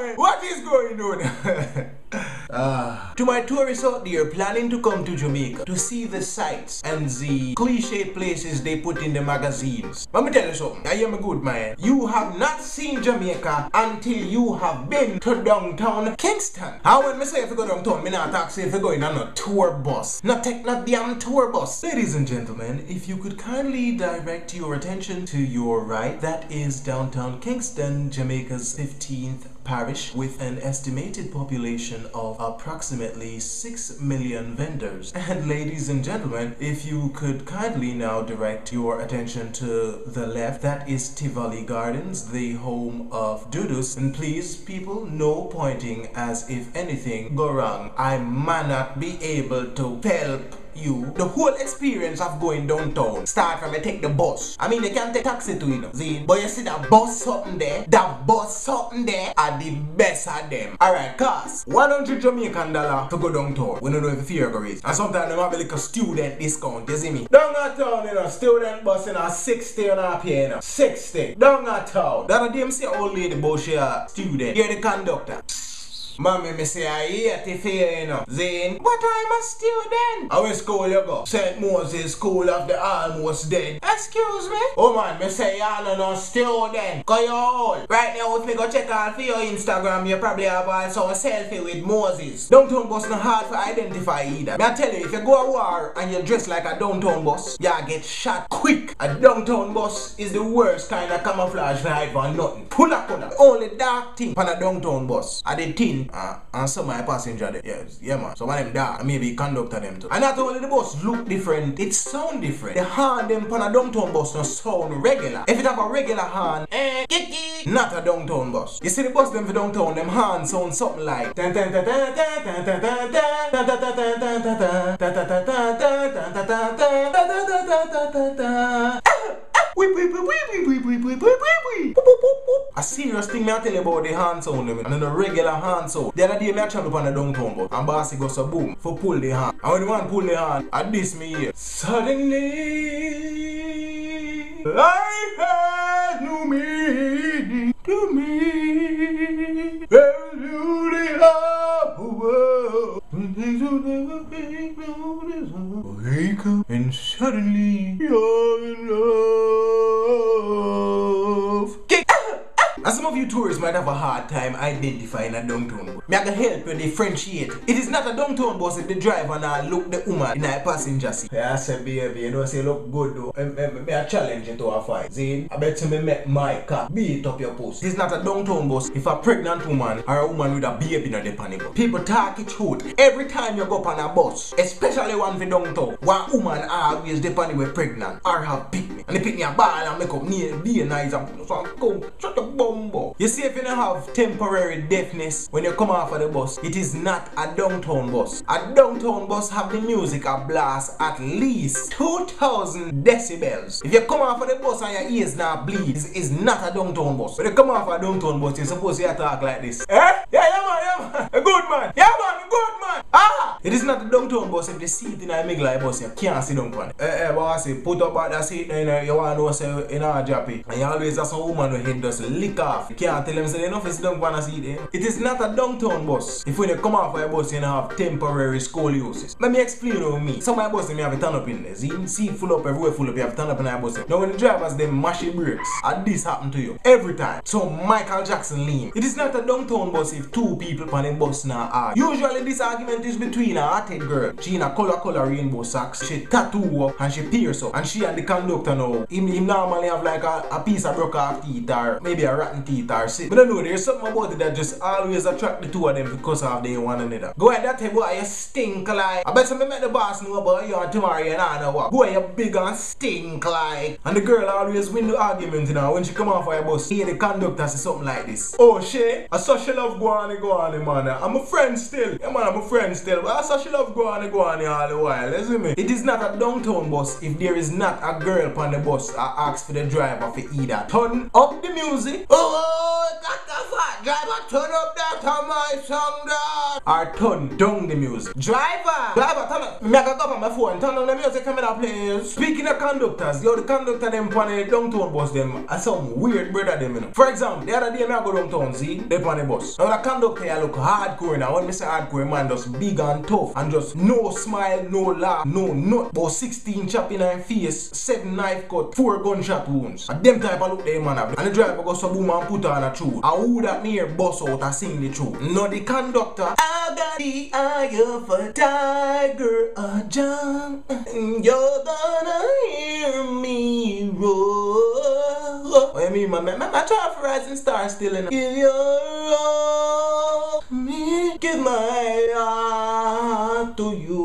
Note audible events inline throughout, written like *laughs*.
man, what is going on? *laughs* Ah. To my tourists out there planning to come to Jamaica to see the sights and the cliche places they put in the magazines. Let me tell you something. I am a good man. You have not seen Jamaica until you have been to downtown Kingston. How when me say if you go downtown, me not taxi if you going on a tour bus. Not take not damn tour bus. Ladies and gentlemen, if you could kindly direct your attention to your right, that is downtown Kingston, Jamaica's 15th parish with an estimated population of approximately 6 million vendors. *laughs* And ladies and gentlemen, if you could kindly now direct your attention to the left, that is Tivoli Gardens, the home of Dudus. And please, people, no pointing as if anything go wrong. I might not be able to help you the whole experience of going downtown start from you take the bus. I mean, you can take taxi to you know, see, but you see that bus something there, that bus something there are the best of them. Alright, cost 100 Jamaican dollar to go downtown. We don't know if fear go raise. And sometimes they have like a student discount, you see me? Downtown, you know, student bus in a 60 and a here, you know, 60. Downtown. That a them say old lady, a student. You're the conductor. Mommy, me say I hate here, you know. Zane, but I'm a student. How school you go? St. Moses School of the Almost Dead. Excuse me? Oh man, me say y'all are no student. Cause you old. Right now, if me go check out for your Instagram, you probably have also a selfie with Moses. Downtown bus not hard to identify either. Me I tell you, if you go a war and you dress like a downtown bus, you get shot quick. A downtown bus is the worst kind of camouflage for hide for nothing. Pull up on Only dark thing on a downtown bus. I the tin uh, and some of my passenger there. Yes, yeah man. Some of them dark. Maybe conductor them too. And not only the bus look different, it sound different. The horn them on a downtown bus don't sound regular. If it have a regular horn, eh, kiki, not a downtown bus. You see the bus them for downtown, them horn sound something like a serious thing me I tell you about the hand sound them, and the regular hand sound. The other day me I travel upon the downtown bus, and bossy goes a boom for pull the hand. And when the man pull the hand, at this me here. Suddenly, life has new meaning to me. Of the world. Things will never be noticed. Wake up and suddenly you're in love. Kick. And some of you tourists might have a hard time identifying a downtown bus. Me I can help you differentiate. It is not a downtown bus if the driver now look the woman in a passenger seat. Yeah, I said baby, you know say look good though. Me, me, me a challenge you to a fight. See, I bet you me make my car beat up your post. It is not a downtown bus if a pregnant woman or a woman with a baby in the panic. People talk it truth. Every time you go up on a bus, especially one for downtown, one woman always panic with pregnant or have. And the picnic a ball and make up nice and so come shut the bumbo. You see if you don't have temporary deafness when you come off of the bus, it is not a downtown bus. A downtown bus have the music a blast at least 2000 decibels. If you come off of the bus and your ears now bleed, it's not a downtown bus. When you come off a downtown bus, you're supposed to talk like this. Eh? Yeah, yeah man, yeah man. A good man. Yeah man, a good man. It is not a downtown bus if the seat in a Migla bus you can't sit down on it. Eh, eh, boss, say put up at that seat then uh, you want to know say in a it. And you always have some woman with head just lick off. You can't tell them say enough is down on a seat eh? It is not a downtown bus. If when you come off of a bus you have temporary scoliosis. Let me explain it with me. Some of my buses may have a turn up in there. See, seat full up everywhere full up, you have turn up in a bus. Now when the drivers they mash the brakes, and this happen to you. Every time. So Michael Jackson lean. It is not a downtown bus if two people on the bus now are. Usually this argument is between a hot-head girl. She in a color color rainbow socks. She tattoo up and she pierce up. And she and the conductor now. Him, him normally have like a, a piece of broke off teeth or maybe a rotten teeth or shit. But I know, there's something about it that just always attract the two of them because of they one another. Go ahead that time boy, you stink like. I bet some make the boss know about you and tomorrow you know know what. Boy, you big and stink like. And the girl always win the argument you when she come off of your bus. Hear the conductor say something like this. Oh shit, I saw she love go on and go on man. I'm a friend still. Yeah man, I'm a friend still. But Saw she love go on and go on all the while. See me? It is not a downtown bus if there is not a girl on the bus I ask for the driver for either turn up the music. Oh, oh, oh a driver, turn up that on my song, that. Or turn down the music. Driver, driver, turn up. Me I go up on my phone, turn down the music, come in up, please. Speaking of conductors, yo, the conductor them on the downtown bus them are some weird brother them, you know. For example, the other day me I go downtown, see, they on the bus. Now the conductor here look hardcore now. When me say hardcore, man, just big and tough and just no smile, no laugh, no nut. But 16 chop in her face, 7 knife cut, 4 gunshot wounds. And them type of look they man have. And the driver go so boom and put on a tune. And who that me hear bust out and sing the tune? No the conductor. I got the eye of a tiger, a John. Mm, you're gonna hear me roar. What you mean, man? Man, I try for rising star still in. Give your all me, give my heart to you.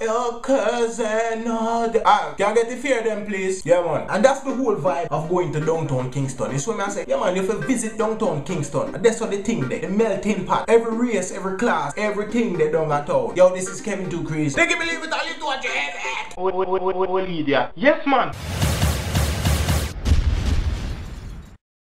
Your cousin. Ah, can I get the fear them, please? Yeah, man. And that's the whole vibe of going to downtown Kingston. It's when I say, yeah, man, you have to visit downtown Kingston. And that's what the thing there. The melting pot. Every race, every class, everything they done at all. Yo, this is Kevin Too Crazy. They can believe it, you at your head. Lydia. Yes, man.